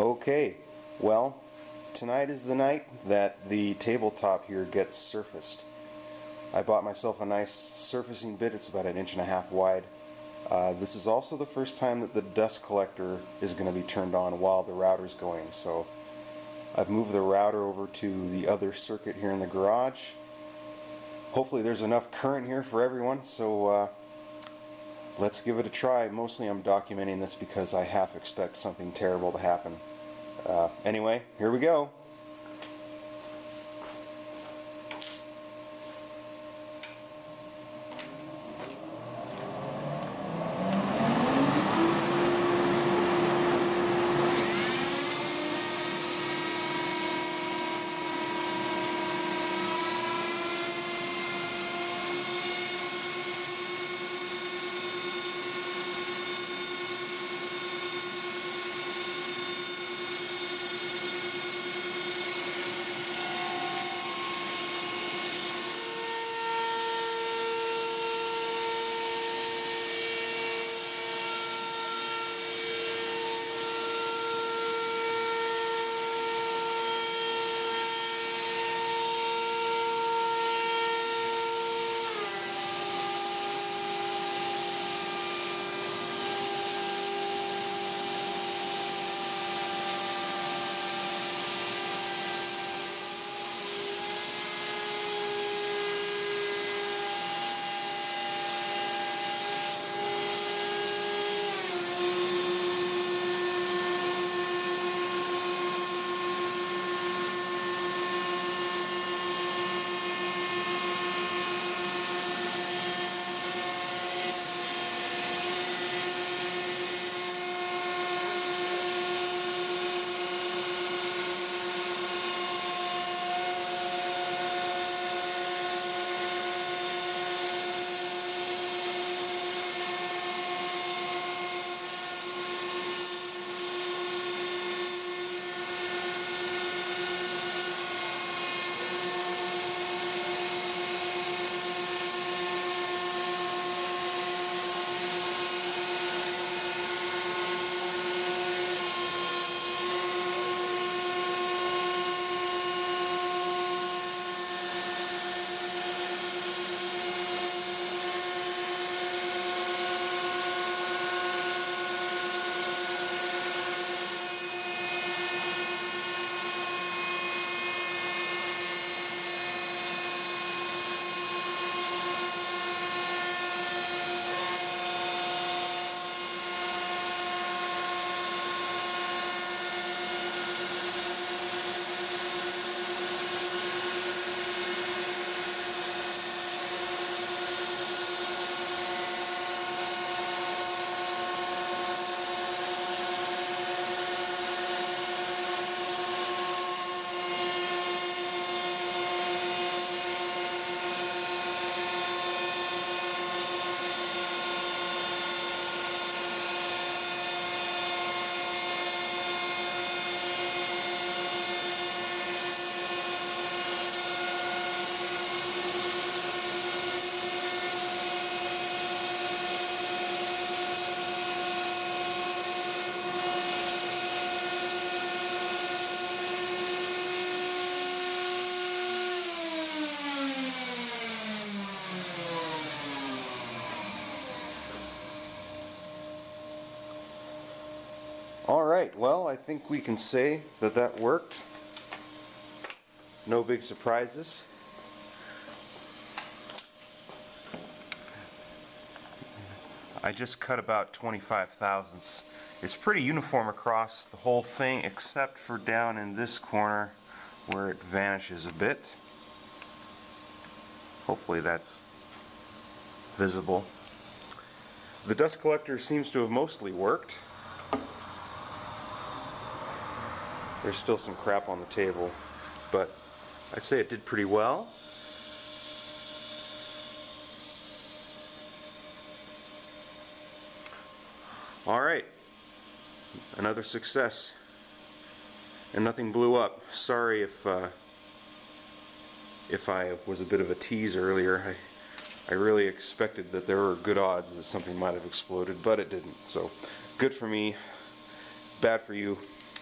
Okay, well, tonight is the night that the tabletop here gets surfaced. I bought myself a nice surfacing bit, it's about an inch and a half wide. Uh, this is also the first time that the dust collector is going to be turned on while the router's going, so I've moved the router over to the other circuit here in the garage. Hopefully there's enough current here for everyone, so uh, let's give it a try. Mostly I'm documenting this because I half expect something terrible to happen. Uh, anyway, here we go. All right, well, I think we can say that that worked. No big surprises. I just cut about 25 thousandths. It's pretty uniform across the whole thing except for down in this corner where it vanishes a bit. Hopefully that's visible. The dust collector seems to have mostly worked. There's still some crap on the table, but I'd say it did pretty well. All right, another success. And nothing blew up. Sorry if uh, if I was a bit of a tease earlier. I, I really expected that there were good odds that something might have exploded, but it didn't. So good for me, bad for you.